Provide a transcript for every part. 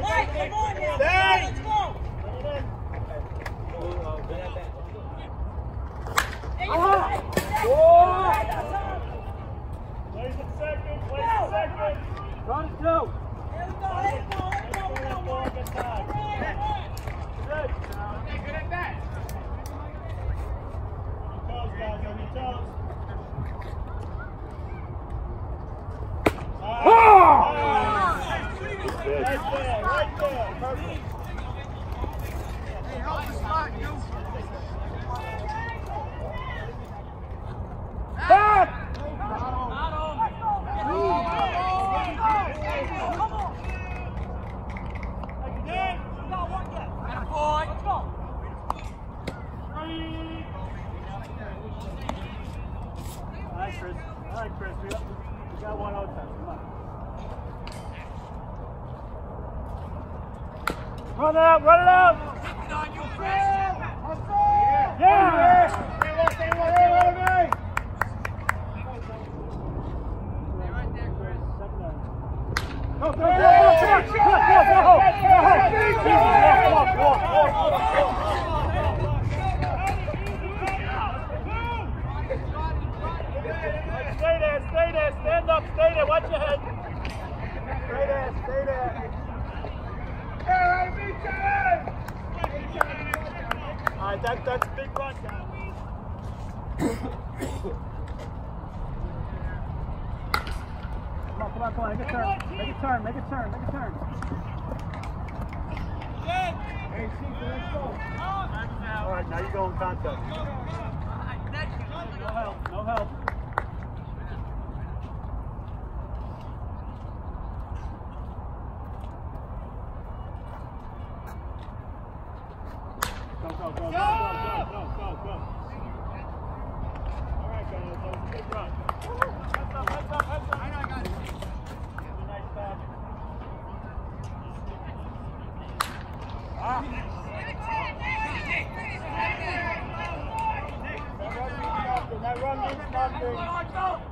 Mike, come on now. Stay. Let's go. There you go. Whoa. Place it second. Place it second. Run it through. There we go. Let's go. Let's go. Let's go. Let's go. Run, run. Good. Okay, good at that. On your toes, guys. On your toes. Chris. All right, Chris, we got, we got one out time. Come on. Run it out, run it out! That, that's a big run, guys. Come on, come on, come on, make a turn, make a turn, make a turn, make a turn. Hey, Chief, let's go. All right, now you go in contact. No help, no help. go, go, go, go, go, go, go. All right, guys, that was a good run. Heads up, heads up, heads up. I know, I got it. That was a nice stop. Ah. That run means nothing.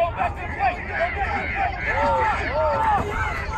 Go back to play! Go back to play! Oh, oh.